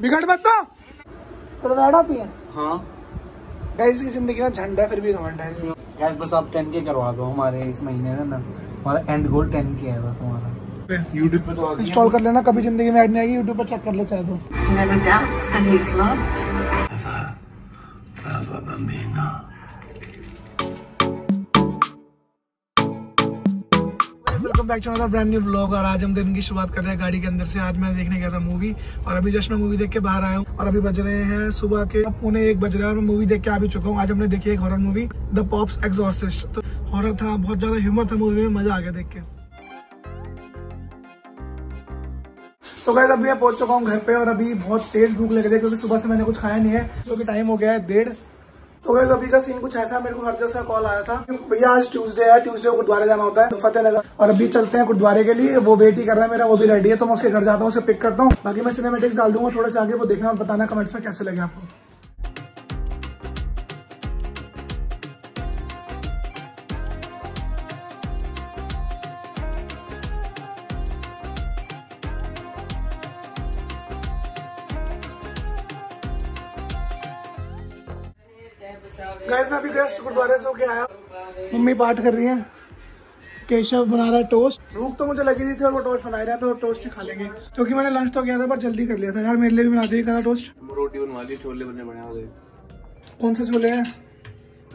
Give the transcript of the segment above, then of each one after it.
बिगड़ मत तो। तो बैठ आती है। हाँ। गैस की ज़िंदगी ना झंड है फिर भी घमंड है। गैस बस आप टेन के करवा दो हमारे इस महीने में ना। हमारा एंड गोल टेन के है बस हमारा। यूट्यूब पे तो इंस्टॉल कर लेना कभी ज़िंदगी में ऐड नहीं आएगी यूट्यूब पर चेक कर लो चाहे तो। Loved. Welcome back to another brand new blog और आज हम दिन की शुरुआत कर रहे हैं गाड़ी के अंदर से। आज मैं देखने गया था मूवी और अभी जस्ट मैं मूवी देख के बाहर आया हूँ और अभी बज रहे हैं सुबह के। पौने एक बज रहा है और मूवी देख के आ भी चुका हूँ। आज हमने देखी एक horror movie the pope's exorcist तो हॉरर था, बहुत ज़्यादा ह्यूमर था मूवी में, मज़ा आ गया देख के। तो गैस अभी मैं पहुँच चुका हूँ घर पे और अभी बहुत तेज भूख लग रही है क्योंकि सुबह से मैंने कुछ खाया नहीं है, क्योंकि टाइम हो गया है डेढ़। तो गैस अभी का सीन कुछ ऐसा मेरे को हर से कॉल आया था। भैया, आज ट्यूसडे है ट्यूसडे को गुरुद्वारे जाना होता है फतेहनगर और अभी चलते हैं गुरुद्वारे के लिए, वो वेट ही कर रहा है मेरा, वो भी रेडी है तो मैं उसके घर जाता हूँ, उसे पिक करता हूँ। बाकी मैं सिनेमेटिक्स डाल दूँगा, थोड़े से आगे वो देखना और बताना कमेंट्स में कैसे लगे आपको। गाइस मैं अभी जस्ट गुरुद्वारे से होके आया। मम्मी पाठ कर रही है। केशव बना रहा है टोस्ट भूख तो मुझे लगी रही थी और वो टोस्ट बना रहा है तो टोस्ट ही खा लेंगे। क्योंकि मैंने लंच तो किया था पर जल्दी कर लिया था। यार मेरे लिए भी बना दिया कहा टोस्ट रोटी बनवा ली छोले बने बने कौन से छोले हैं?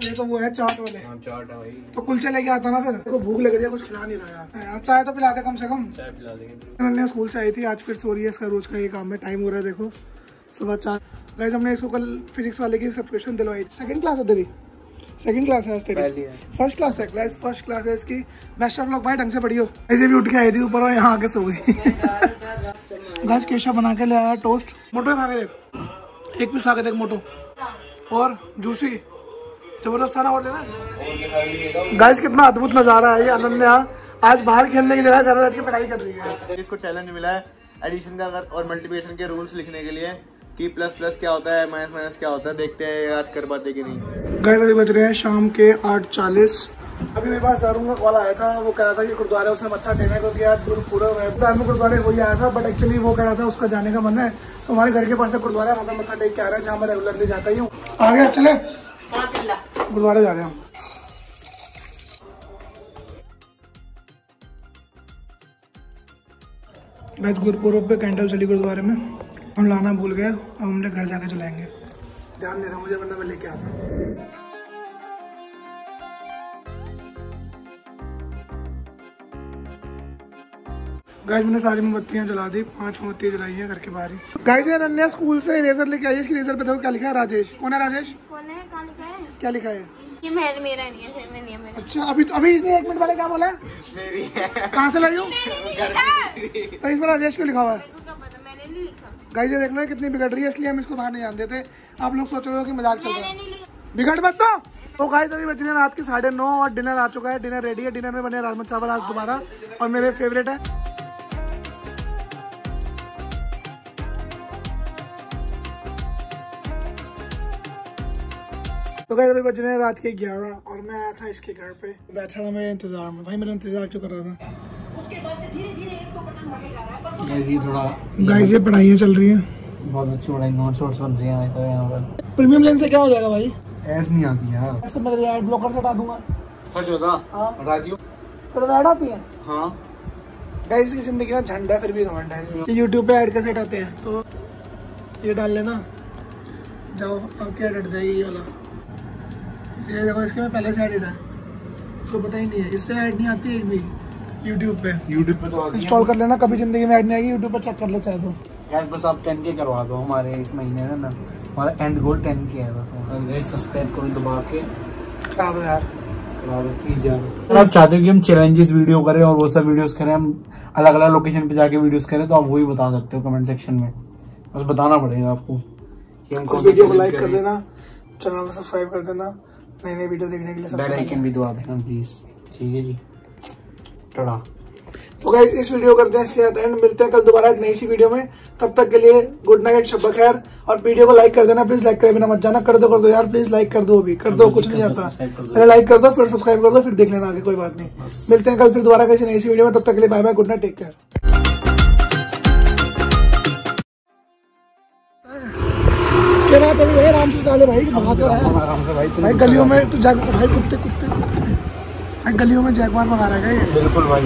ये तो वो है चाट वाले। हाँ चाट है भाई। तो कुलचे लेके आता ना फिर। देखो भूख लग रही है कुछ खिला नहीं रहा यार। यार चाय तो पिला दे कम से कम। चाय पिला देंगे। मैंने स्कूल से आई थी आज फिर सो रही है इसका रोज का ये काम है टाइम हो रहा है देखो। सुबह चार। गाइस हमने इसको कल फिजिक्स वाले की सब्सक्रिप्शन दिलवाई। सेकंड क्लास है तेरी। सेकंड क्लास है आज तेरी। फ़र्स्ट क्लास है क्लास फ़र्स्ट क्लास है इसकी। बेस्ट ऑफ़ लोग भाई ढंग से पढ़ियो। ऐसे भी उठ के आई थी ऊपर और यहाँ आके सो गई। गाइस केशव बना के ले आया टोस्ट मोटो खा के देख। एक पीस खा के देख मोटो। और जूसी ज़बरदस्त खाना और लेना गाइस कितना अद्भुत नज़ारा है ये अनन्या आज बाहर खेलने की जगह घर बैठ के पढ़ाई कर रही है। इसको चैलेंज मिला है एडिशन का और मल्टीप्लिकेशन के रूल्स लिखने के लिए। कि प्लस प्लस क्या होता है माइनस माइनस क्या होता है देखते हैं आज कर पाते कि नहीं। गाइस अभी बज रहे हैं शाम के आठ चालीस। अभी मेरे पास दारून का कॉल आया था वो कह रहा था कि गुरुद्वारे उसने मत्था टेकने को दिया गुरु पूरा धार्मिक गुरुद्वारे वही आया था बट एक्चुअली वो कह रहा था उसका जाने का मन है। तो हमारे घर के पास गुरुद्वारा है मतलब मत्था टेक के आ रहा है जहाँ मैं रेगुलरली जाता ही हूँ। आ गया चले? गुरुद्वारे जा रहे हैं हम। गैस गुरुपुरब पे कैंडल चली गुरुद्वारे में। हम लाना भूल गए अब हमने घर जाके चलाएँगे। ध्यान नहीं रहा मुझे वरना मैं लेके आता। गाइस मैंने सारी मोमबत्तियाँ जला दी पाँच मोमबत्तियाँ जलाई हैं घर के बाहर ही। गाइस यार अन्य स्कूल से इरेजर लेके आई है इसकी इरेजर पे देखो क्या लिखा है राजेश। कौन है राजेश? कौन है? कहाँ लिखा है? क्या लिखा है? ये मेरा मेरा नहीं है मैं नहीं है मेरा। अच्छा अभी अभी इसने एक मिनट वाले क्या बोला है? मेरी है। कहाँ से लाई हो? तो इसमें राजेश को लिखा हुआ है? नहीं लिखा गाइस ये देखना कितनी बिगड़ रही है इसलिए हम इसको बाहर नहीं जान देते। आप लोग सोच रहे हो कि मज़ाक चल रहा है। बिगड़ मत तो। तो गाइस अभी बज रहे हैं रात के साढ़े नौ और डिनर आ चुका है। डिनर रेडी है। डिनर में बने राजमा चावल आज दोबारा। और मेरे फेवरेट है। तो गाइस अभी बज रहे हैं रात के ग्यारह और मैं आया था इसके घर पे। बैठा था मेरे इंतज़ार में। भाई मेरा इंतज़ार क्यों कर रहा था? ये थोड़ा गाइस ये पढ़ाइयाँ चल रही हैं। बहुत अच्छी बड़ी नोट शॉट्स बन रही हैं तो यहाँ पर। प्रीमियम लेंस से क्या हो जाएगा भाई? एड्स नहीं आती यार। ऐसे मैं एड ब्लॉकर से हटा दूँगा। सच होता हाँ। हटा दियो। तो ऐड आती है? हाँ। गाइस की ज़िंदगी ना झंड फिर भी घमंड है। कि यूट्यूब पे ऐड कैसे हटाते हैं? तो ये डाल लेना। जाओ आपकी ऐड हट जाएगी ये वाला। ये देखो इसके में पहले से एडिट है। इसको पता ही नहीं है। इससे ऐड नहीं आती एक भी। यूट्यूब पे। यूट्यूब पे तो इंस्टॉल कर लेना कभी ज़िंदगी में ऐड नहीं आएगी यूट्यूब पर चेक कर लो चाहे तो। गैस बस आप टेन के करवा दो हमारे इस महीने में ना। हमारा एंड गोल टेन के है बस। गैस सब्सक्राइब करो दबा के। करा दो यार। करा दो प्लीज़ यार। अगर आप चाहते हो कि हम चैलेंजेस वीडियो करें और वो सब वीडियोस करें हम अलग अलग लोकेशन पे जाके वीडियोस करें तो आप वही बता सकते हो कमेंट सेक्शन में। बस बताना पड़ेगा आपको कि हम कौन वीडियो को लाइक कर देना चैनल को सब्सक्राइब कर देना नई नई वीडियो देखने के लिए बेल आइकन भी दबा देना प्लीज़ ठीक है जी। टड़ा तो गाइस इस वीडियो करते हैं इसके एंड मिलते हैं कल दोबारा एक नई सी वीडियो में। तब तक के लिए गुड नाइट शब्बा खैर। और वीडियो को लाइक कर देना प्लीज़ लाइक करे बिना मत जाना। कर दो कर दो यार प्लीज़ लाइक कर दो अभी। कर दो कुछ नहीं आता। पहले लाइक कर दो फिर सब्सक्राइब कर दो फिर देख लेना आगे कोई बात नहीं। मिलते हैं कल फिर दोबारा किसी नई सी वीडियो में। तब तक के लिए bye bye good night take care क्या बात है भाई? आराम से भाई तो है भाई भाई गलियों में तू जैक भाई कुत्ते कुत्ते। गलियों में जैकवार भगा रहा है ये बिल्कुल भाई।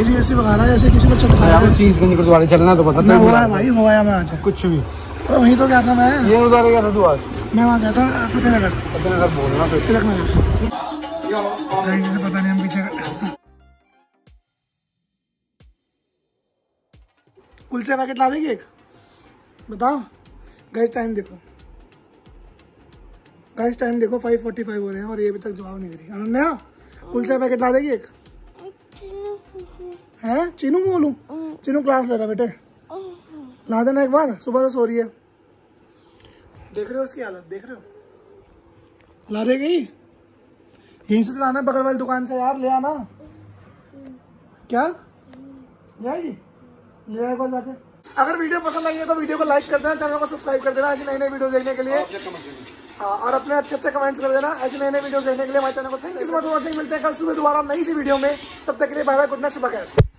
ऐसी ऐसी भगा रहा है जैसे किसी को चटकाया चीज़ गंज गुरुद्वारे चलना तो पता हुआ है भाई हुआ है मैं आज। कुछ भी। तो वहीं तो गया था मैं। ये गुरुद्वारे गया था तू आज? मैं वहाँ गया था फतेहनगर। फतेहनगर बोलना फिर। तिलक नगर जिसे पता नहीं हम पीछे कुलचे पैकेट ला देगी एक? बताओ। गैस टाइम देखो। गैस टाइम देखो 5:45 हो रहे हैं और ये अभी तक जवाब नहीं दे रही। अनन्या? कुलचे पैकेट ला देगी एक? है? चीनू को बोलूँ? चीनू क्लास ले रहा बेटे। ला देना एक बार, सुबह से सो रही है। देख रहे हो उसकी हालत, देख रहे हो? ला देगी यहीं से लाना बगल वाली दुकान से यार, ले आना। क्या? ले आएगी? ले आए जाके। अगर वीडियो पसंद आई है तो वीडियो को लाइक कर देना, चैनल को सब्सक्राइब कर देना, ऐसी नई नई वीडियो देखने के लिए। और अपने अच्छे अच्छे कमेंट्स कर देना। ऐसे नए नए वीडियो देखने के लिए हमारे चैनल को thank you so much watching मिलते हैं कल सुबह दोबारा नई सी वीडियो में। तब तक के लिए बाय बाय गुड नाइट सुबह